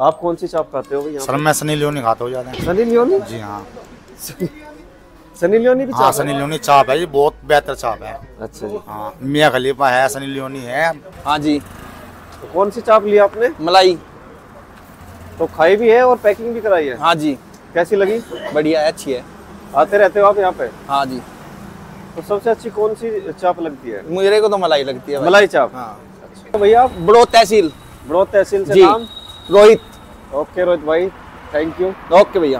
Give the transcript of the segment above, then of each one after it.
आप कौन सी चाप खाते हो भाई सर मैं सनी लियोनी खाता हूँ ज़्यादा। सनी लियोनी? जी हाँ। सनी लियोनी भी हाँ चाप सनी लियोनी चाप है ये बहुत बेहतर चाप है? अच्छा जी। हाँ मियाँ खलीफा है सनी लियोनी है। हाँ जी। तो कौन सी चाप ली आपने? मलाई। तो खाई भी है और पैकिंग भी कराई है? हाँ जी। कैसी लगी? बढ़िया है अच्छी है। आते रहते हो आप यहाँ पे? हाँ जी। तो सबसे अच्छी कौन सी चाप लगती है? मुझे को तो मलाई लगती है मलाई चाप हाँ। तो भैया बड़ो तहसील। बड़ौद तहसील से नाम? रोहित। ओके रोहित भाई थैंक यू ओके भैया।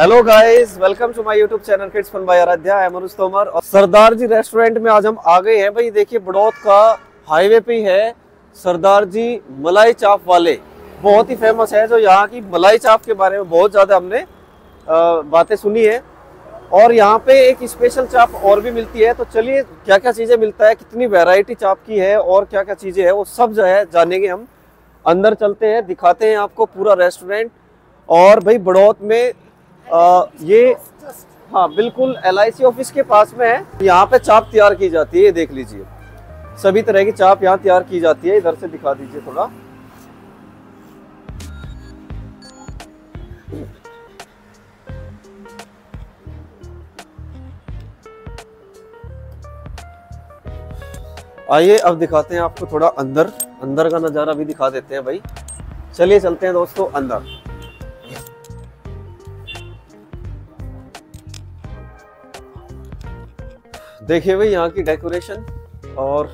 Hello guys welcome to my YouTube channel kids fun by Aaradhya I Manoj Tomar और सरदार जी रेस्टोरेंट में आज हम आ गए हैं। भाई देखिए बड़ौद का हाईवे पे है सरदार जी मलाई चाप वाले। बहुत ही फ़ेमस है जो यहाँ की मलाई चाप के बारे में बहुत ज़्यादा हमने बातें सुनी है। और यहाँ पे एक स्पेशल चाप और भी मिलती है। तो चलिए क्या क्या चीज़ें मिलता है कितनी वैरायटी चाप की है और क्या क्या चीज़ें है वो सब जो है जानेंगे हम। अंदर चलते हैं दिखाते हैं आपको पूरा रेस्टोरेंट और भाई बड़ौत में आ, ये हाँ बिल्कुल एलआईसी ऑफ़िस के पास में है। यहाँ पे चाप तैयार की जाती है ये देख लीजिए। सभी तरह की चाप यहाँ तैयार की जाती है। इधर से दिखा दीजिए थोड़ा। आइए अब दिखाते हैं आपको थोड़ा अंदर। अंदर का नज़ारा भी दिखा देते हैं भाई। चलिए चलते हैं दोस्तों, अंदर। देखिए भाई, यहाँ की डेकोरेशन और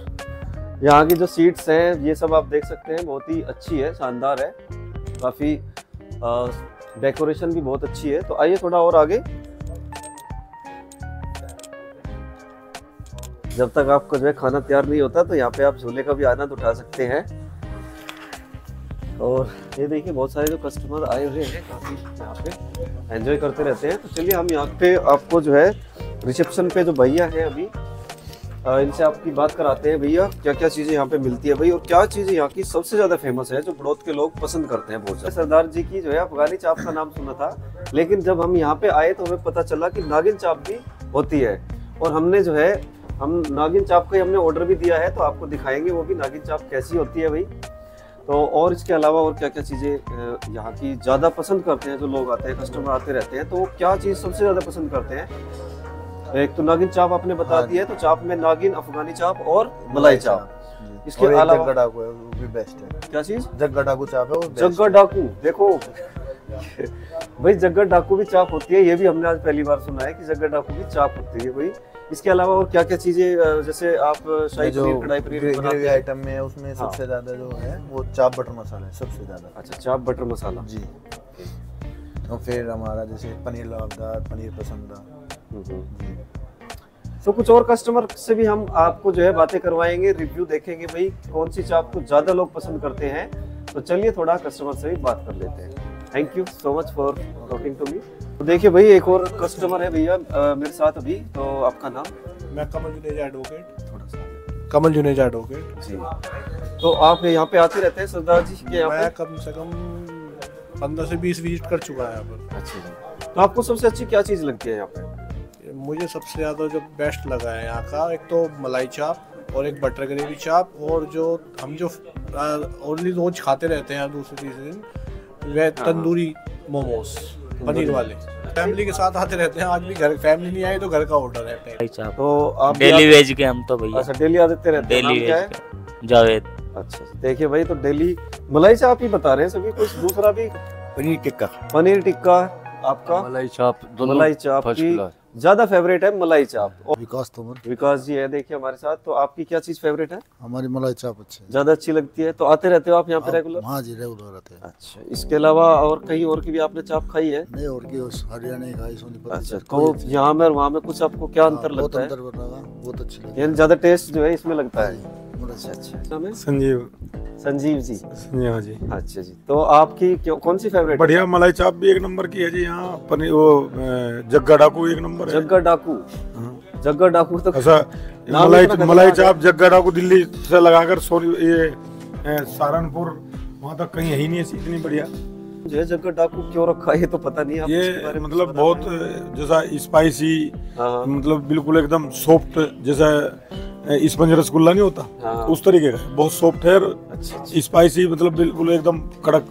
यहाँ की जो सीट्स हैं, ये सब आप देख सकते हैं, बहुत ही अच्छी है, शानदार है। काफ़ी डेकोरेशन भी बहुत अच्छी है। तो आइए थोड़ा और आगे। जब तक आपका जो है खाना तैयार नहीं होता तो यहाँ पे आप झूले का भी आनंद उठा सकते हैं। और ये देखिए, बहुत सारे जो कस्टमर आए हुए हैं, काफ़ी यहाँ पे एंजॉय करते रहते हैं। तो चलिए, हम यहाँ पे आपको जो है रिसेप्शन पे जो भैया हैं अभी इनसे आपकी बात कराते हैं। भैया क्या क्या चीज़ें यहाँ पे मिलती है? भाई और क्या चीज़ें यहाँ की सबसे ज़्यादा फ़ेमस है, जो बड़ौद के लोग पसंद करते हैं बहुत सरदार जी की जो है, अफगानी चाप का नाम सुना था, लेकिन जब हम यहाँ पे आए तो हमें पता चला कि नागिन चाप भी होती है। और हमने जो है हम नागिन चाप का ही हमने ऑर्डर भी दिया है तो आपको दिखाएँगे वो भी। नागिन चाप कैसी होती है भाई? तो और इसके अलावा और क्या क्या चीज़ें यहाँ की ज़्यादा पसंद करते हैं जो लोग आते हैं कस्टमर आते रहते हैं तो वो क्या चीज़ सबसे ज़्यादा पसंद करते हैं? एक तो नागिन चाप आपने बता हाँ दी है तो चाप में नागिन अफगानी चाप और मलाई चाप। इसके अलावा- डाकू है वो भी बेस्ट है। क्या चीज़? जग्गा डाकू चाप है वो जग्गा डाकू देखो। भाई जग्गा डाकू भी चाप होती है ये भी हमने आज पहली बार सुना है कि जग्गा डाकू भी चाप होती है भाई। इसके अलावा और क्या क्या चीज़ें जैसे आप शाही जो कढ़ाई पनीर ग्रेवी आइटम में उसमें हाँ। सबसे ज़्यादा जो है वो चाप बटर मसाला है सबसे ज़्यादा। अच्छा चाप बटर मसाला। जी। और फिर हमारा जैसे पनीर लवाबदार पनीर पसंदा। हम्म। तो कुछ और कस्टमर से भी हम आपको जो है बातें करवाएँगे रिव्यू देखेंगे भाई कौन सी चाप को ज़्यादा लोग पसंद करते हैं। तो चलिए थोड़ा कस्टमर से भी बात कर लेते हैं। Thank you so much for talking to me तो देखिए भाई एक और कस्टमर है भैया मेरे साथ अभी तो आपका नाम? मैं कमल जुनेजा एडवोकेट थोड़ा सा। कमल जुनेजा एडवोकेट जी। तो आप यहाँ पे आते रहते हैं सरदार जी के यहाँ मैं कम से कम पंद्रह से बीस विज़िट कर चुका है यहाँ पर। अच्छा तो आपको सबसे अच्छी क्या चीज़ लगती है यहाँ पे? मुझे सबसे ज़्यादा जो बेस्ट लगा है यहाँ का एक तो मलाई चाप और एक बटर ग्रेवी चाप और जो हम जो ओनली रोज खाते रहते हैं दूसरे तीसरे दिन वह तंदूरी मोमोज पनीर वाले। फैमिली के साथ आते रहते हैं आज भी घर फैमिली नहीं आई तो घर का ऑर्डर है तो आप डेली वेज के हम तो भैया। अच्छा डेली आते रहते हैं। डेली वेज जावेद। अच्छा देखिए भाई तो डेली मलाई चाप ही बता रहे हैं सभी कुछ दूसरा भी? पनीर टिक्का। पनीर टिक्का आपका? मलाई चाप मलाई चाप फ़र्स्ट की क्लास ज़्यादा फेवरेट है मलाई चाप। और विकास तोमर विकास जी है देखिए हमारे साथ तो आपकी क्या चीज़ फेवरेट है? हमारी मलाई चाप अच्छी है। ज़्यादा अच्छी लगती है तो आते रहते हो आप यहाँ पे रेगुलर हाँ जी रेगुलर रहते हैं। अच्छा इसके अलावा और कहीं और की भी आपने चाप खाई है? नहीं और की हरियाणा की खाई सोनीपत अच्छा तो यहाँ में और वहाँ में कुछ आपको क्या अंतर हाँ, लगता है? अंतर बन रहा बहुत अच्छी ज़्यादा टेस्ट जो है इसमें लगता है? बहुत अच्छा अच्छा नाम है? संजीव। संजीव जी। हाँ जी। अच्छा जी तो आपकी क्यों कौन सी फेवरेट बढ़िया मलाई चाप भी एक नंबर की है जी यहाँ पनीर वो जग्गा डाकू एक नंबर है। जग्गा डाकू? हाँ। जग्गा डाकू तो ऐसा मलाई मलाई चाप जग्गा डाकू दिल्ली से लगाकर सोनी ये सहारनपुर वहाँ तक कहीं है ही नहीं ऐसी इतनी बढ़िया। जो है जग्गा डाकू क्यों रखा है ये तो पता नहीं आप ये मतलब बहुत जैसा स्पाइसी हाँ मतलब बिल्कुल एकदम सॉफ्ट जैसा स्पंज रसगुल्ला नहीं होता। हाँ। उस तरीके का। बहुत सॉफ्ट है अच्छा स्पाइसी मतलब बिल्कुल एकदम कड़क।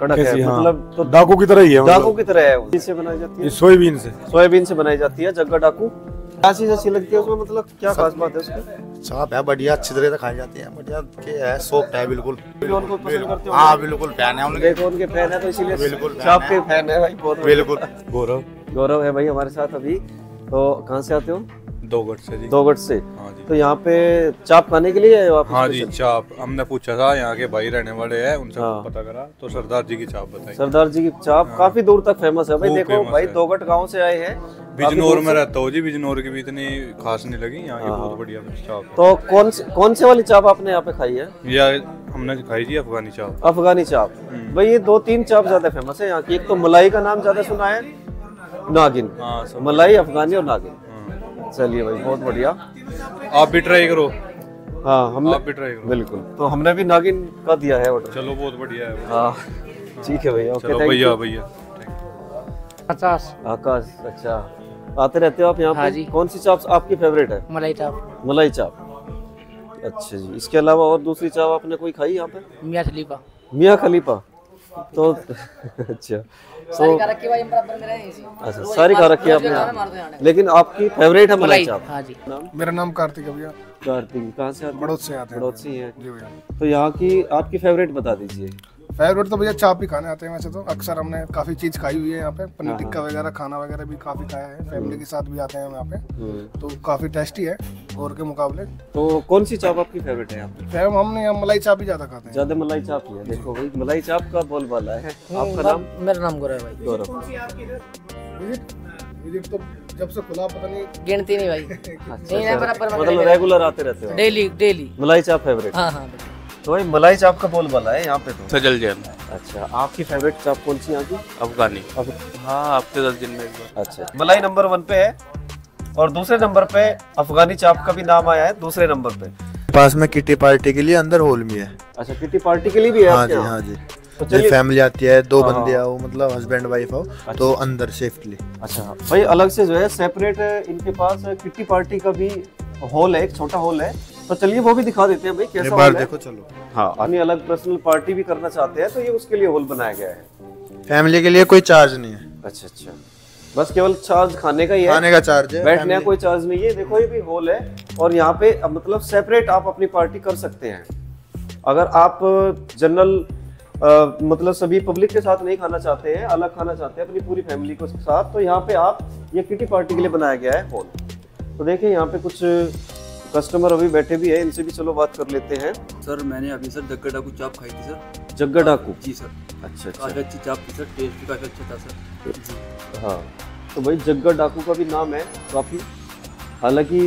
कड़क है हाँ। मतलब तो डाकू की तरह ही है डाकू मतलब। की तरह है वो। इससे बनाई जाती है? सोयाबीन से। सोयाबीन से बनाई जाती है जग्गा डाकू। क्या चीज़ अच्छी लगती है उसमें मतलब क्या खास बात है उसमें चाप है बढ़िया अच्छी तरह से खाई जाती है। बढ़िया के है सॉफ्ट है बिल्कुल। हो हाँ बिल्कुल फ़ैन है उनके। उनके फ़ैन है तो इसीलिए बिल्कुल fan के फ़ैन है भाई बहुत बिल्कुल। गौरव। गौरव है भाई हमारे साथ अभी। तो कहाँ से आते हो? दो गट से जी। दोगट से? हाँ जी। तो यहाँ पे चाप खाने के लिए आप हाँ जी चाप। हमने पूछा था यहाँ के भाई रहने वाले हैं उनसे हाँ। पता करा तो सरदार जी की चाप बताई। सरदार जी की चाप काफ़ी दूर तक फ़ेमस है। भाई देखो भाई है। दोगट गाँव से आए हैं। बिजनौर में रहता हो जी बिजनौर की भी इतनी खास नहीं लगी यहाँ की हाँ। बहुत बढ़िया चाप तो कौन से कौन से वाली चाप आपने यहाँ पे खाई है? है। या हमने खाई जी अफगानी चाप। अफगानी चाप। हम्म। भाई ये दो तीन चाप ज़्यादा फ़ेमस है यहाँ की। एक तो मलाई का नाम ज़्यादा सुना है नागिन। हाँ मलाई अफगानी और नागिन। हाँ। चलिए भाई बहुत बढ़िया। आप भी ट्राई करो। हाँ हमने आप भी ट्राई करो। बिल्कुल। तो हमने भी नागिन का दिया है ऑर्डर चलो बहुत बढ़िया है। हाँ ठीक है भैया ओके थैंक भैया यू भैया पचास। आकाश अच्छा। आते रहते हो आप यहाँ हाँ पे? जी। कौन सी चाप आपकी फेवरेट है? मलाई चाप। मलाई चाप। अच्छा जी इसके अलावा और दूसरी चाप आपने कोई खाई यहाँ पे? मियाँ खलीफा। मियाँ खलीफा। तो अच्छा। रखी भाई बराबर में रहे अच्छा सारी खा रखी है आपने लेकिन आपकी फेवरेट है मलाई चाप हाँ जी। मेरा नाम कार्तिक है भैया। कार्तिक कहाँ से आते हैं? बड़ोद से आते हैं। बड़ोद से ही है। तो यहाँ की आपकी फेवरेट बता दीजिए। फेवरेट तो भैया चाप ही खाने आते हैं वैसे तो। अक्सर हमने काफ़ी चीज़ खाई हुई है यहाँ पे। पनीर टिक्का वगैरह खाना वगैरह भी काफ़ी खाया है। फैमिली के साथ भी आते हैं हम यहाँ पे। हम्म। तो काफ़ी टेस्टी है और के मुकाबले। तो कौन सी चाप आपकी फेवरेट है यहाँ पे? हमने यहाँ मलाई चाप ही ज़्यादा खाते हैं। ज़्यादा मलाई चाप ही है। देखो भाई मलाई चाप का बोलबाला है। आपका नाम? मेरा नाम गौरव है भाई। गौरव। विज़िट विज़िट तो जब से खुला पता नहीं। गिनती नहीं भाई। अच्छा, नहीं है बराबर में मतलब रेगुलर आते रहते हो डेली डेली मलाई चाप फेवरेट हाँ। हाँ तो भाई मलाई चाप का बोलबाला है यहाँ पे तो। सजल जैन। अच्छा आपकी फेवरेट चाप कौन सी यहाँ की अफगानी। अब हाँ हफ़्ते दस दिन में अच्छा मलाई नंबर वन पे है और दूसरे नंबर पे अफगानी चाप का भी नाम आया है दूसरे नंबर पे। पास में किटी पार्टी के लिए अंदर हॉल में है। अच्छा किटी पार्टी के लिए भी है हाँ जी हाँ जी। तो फैमिली आती है दो हाँ, बंदे हाँ। आओ मतलब हस्बैंड वाइफ आओ अच्छा। तो अंदर सेफ्टली अच्छा भाई अलग से जो है सेपरेट इनके पास किट्टी पार्टी का भी हॉल है एक छोटा हॉल है। तो चलिए वो भी दिखा देते हैं भाई कैसा बार देखो चलो। हाँ अपनी अलग पर्सनल पार्टी भी करना चाहते हैं तो ये उसके लिए हॉल बनाया गया है। फैमिली के लिए कोई चार्ज नहीं है। अच्छा अच्छा। बस केवल चार्ज खाने का ही है। खाने का चार्ज है बैठने का कोई चार्ज नहीं है। देखो ये भी हॉल है और यहाँ पे मतलब सेपरेट आप अपनी पार्टी कर सकते हैं। अगर आप जनरल मतलब सभी पब्लिक के साथ नहीं खाना चाहते हैं अलग खाना चाहते हैं अपनी पूरी फैमिली के साथ तो यहाँ पे आप ये किटी पार्टी के लिए बनाया गया है हॉल तो देखिए यहाँ पे कुछ कस्टमर अभी बैठे भी है इनसे भी चलो बात कर लेते हैं। सर मैंने अभी सर जग्गा डाकू चाप खाई थी सर। जग्गा डाकू? जी सर। अच्छा काफ़ी अच्छा अच्छी चाप थी सर टेस्ट भी काफ़ी अच्छा था सर। हाँ तो भाई जग्गा डाकू का भी नाम है काफ़ी हालाँकि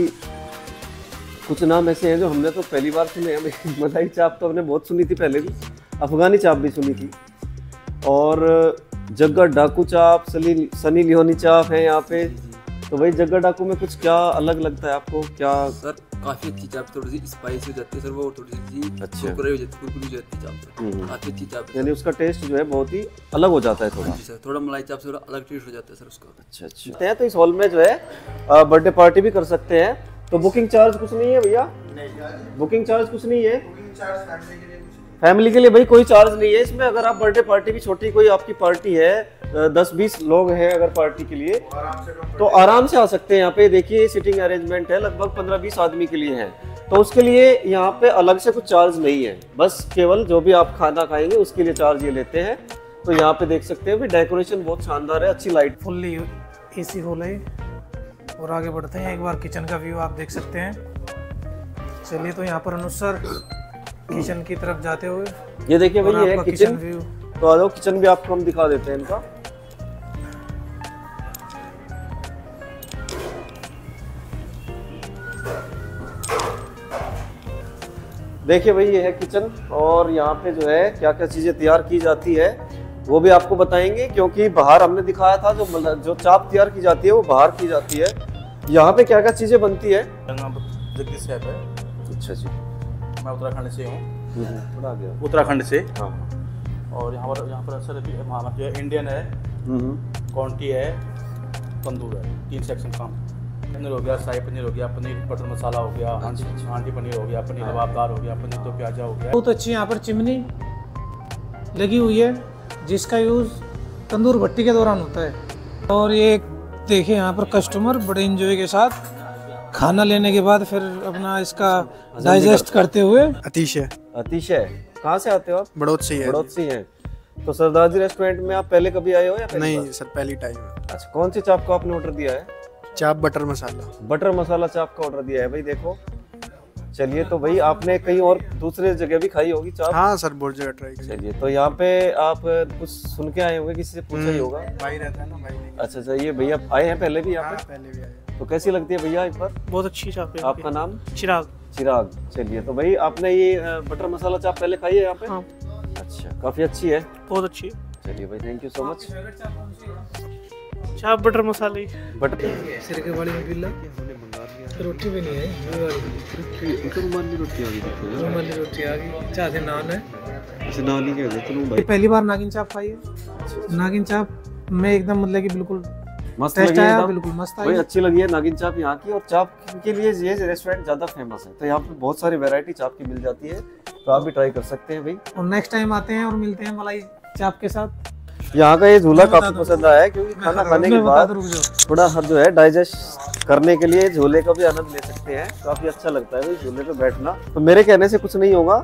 कुछ नाम ऐसे हैं जो हमने तो पहली बार सुने हैं भाई। मलाई चाप तो हमने बहुत सुनी थी पहले भी अफगानी चाप भी सुनी थी। और जग्गा डाकू चाप सनी सनी लियोनी चाप है यहाँ पे। तो भाई जग्गा डाकू में कुछ क्या अलग लगता है आपको? क्या सर काफ़ी अच्छी चाप थोड़ी सी स्पाइसी हो जाती है सर वो थोड़ी सी अच्छा। कुरकुरे हो जाती कुरकुरी हो जाती है चाप हम्म। काफ़ी अच्छी चाप यानी उसका टेस्ट जो है बहुत ही अलग हो जाता है थोड़ा। जी सर थोड़ा मलाई चाप से थोड़ा अलग टेस्ट हो जाता है सर उसका। अच्छा अच्छा। हैं तो इस हॉल में जो है बर्थडे पार्टी भी कर सकते हैं। तो बुकिंग चार्ज कुछ नहीं है भैया? बुकिंग चार्ज कुछ नहीं है। फैमिली के लिए भाई कोई चार्ज नहीं है। इसमें अगर आप बर्थडे पार्टी भी छोटी कोई आपकी पार्टी है दस बीस लोग हैं अगर पार्टी के लिए तो आराम से आ सकते हैं। यहाँ पे देखिए सीटिंग अरेंजमेंट है, लगभग पंद्रह बीस आदमी के लिए है। तो उसके लिए यहाँ पे अलग से कुछ चार्ज नहीं है। बस केवल जो भी आप खाना खाएँगे, उसके लिए चार्ज ये लेते हैं। तो यहाँ पे देख सकते हैं डेकोरेशन बहुत शानदार है, अच्छी लाइट फुल्ली एसी हॉल है। और आगे बढ़ते हैं, एक बार किचन का व्यू आप देख सकते हैं। चलिए तो यहाँ पर अनुसार किचन की तरफ़ जाते हुए। ये देखिए भाई ये है किचन। व्यू। तो आ जाओ किचन भी आपको हम दिखा देते हैं इनका। देखिए भाई ये है किचन और यहाँ पे जो है क्या क्या चीज़ें तैयार की जाती है वो भी आपको बताएँगे क्योंकि बाहर हमने दिखाया था जो जो चाप तैयार की जाती है वो बाहर की जाती है। यहाँ पे क्या क्या चीज़ें बनती है? जगदीश साहब है। अच्छा जी। मैं उत्तराखंड से हूँ। आओ। उत्तराखंड से। हाँ। और यहाँ पर यहाँ पर सर जो है इंडियन है हम्म, क्वांटी है तंदूर है। तीन सेक्शन काम। पनीर हो गया शाही पनीर हो गया पनीर बटर मसाला हो गया हांडी पनीर हो गया पनीर लबाबदार हो गया पनीर तो प्याजा हो गया। बहुत अच्छी यहाँ पर चिमनी लगी हुई है जिसका यूज़ तंदूर भट्टी के दौरान होता है। और ये देखिए यहाँ पर कस्टमर बड़े इंजॉय के साथ खाना लेने के बाद फिर अपना इसका डाइजेस्ट करते। हुए अतीश है। अतिशय कहाँ से आते हो आप? बड़ौत से ही है। बड़ौत से ही हैं। तो सरदार जी रेस्टोरेंट में आप पहले कभी आए हो या नहीं सर पहली टाइम है। अच्छा कौन सी चाप का आपने ऑर्डर दिया है? चाप बटर मसाला। बटर मसाला चाप का ऑर्डर दिया है भाई देखो। चलिए तो भाई आपने कहीं और दूसरे जगह भी खाई होगी चाप? हाँ सर बहुत जगह ट्राई चलिए तो यहाँ पे आप कुछ सुन के आए होंगे किसी से पूछा ही होगा। भाई रहता है ना भाई अच्छा अच्छा ये भैया आए हैं पहले भी यहाँ हाँ, पे पहले भी आए तो कैसी लगती है भैया एक बार? बहुत अच्छी चाप है आपका नाम? चिराग। चिराग चलिए तो भाई आपने ये बटर मसाला चाप पहले खाई है यहाँ पे? हाँ। अच्छा काफ़ी अच्छी है। बहुत अच्छी चलिए भाई thank you so much chaap butter मसाले बटर सिरके वाली रोटी भी नहीं है रुमाली रोटी आ गई रुमाली रोटी आ गई। चाहते नान है। अच्छा नाली के गए तुम भाई पहली बार नागिन चाप खाई है। नागिन चाप में एकदम मतलब कि बिल्कुल मस्त लगी एकदम। बिल्कुल मस्त भाई आई अच्छी लगी है नागिन चाप यहाँ की और चाप के लिए ये रेस्टोरेंट ज़्यादा फ़ेमस है। तो यहाँ पे बहुत सारी वैरायटी चाप की मिल जाती है तो आप भी ट्राई कर सकते हैं भाई। और नेक्स्ट टाइम आते हैं और मिलते हैं मलाई चाप के साथ। यहाँ का ये झूला काफ़ी पसंद आया है क्योंकि खाना खाने के बाद। थोड़ा हर जो है डाइजेस्ट करने के लिए झूले का भी आनंद ले सकते हैं काफ़ी अच्छा लगता है झूले पे बैठना। तो मेरे कहने से कुछ नहीं होगा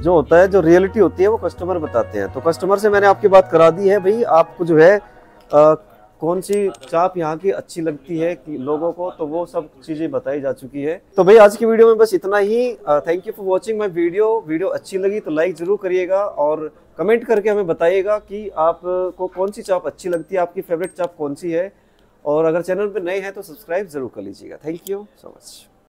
जो होता है जो रियलिटी होती है वो कस्टमर बताते हैं। तो कस्टमर से मैंने आपकी बात करा दी है भाई आपको जो है अ, कौन सी चाप यहाँ की अच्छी लगती है कि लोगों को तो वो सब चीज़ें बताई जा चुकी है। तो भाई, आज की वीडियो में बस इतना ही। Thank you for watching my video video अच्छी लगी तो लाइक ज़रूर करिएगा और कमेंट करके हमें बताइएगा कि आपको कौन सी चाप अच्छी लगती है, आपकी फेवरेट चाप कौन सी है। और अगर चैनल पर नए हैं तो सब्सक्राइब ज़रूर कर लीजिएगा। Thank you so much